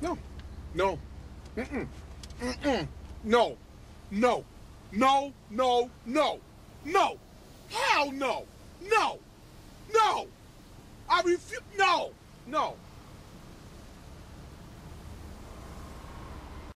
No. No. Mm-mm. Mm-mm. No. No. No. No. No. No. Hell no. No. No. I refuse. No. No.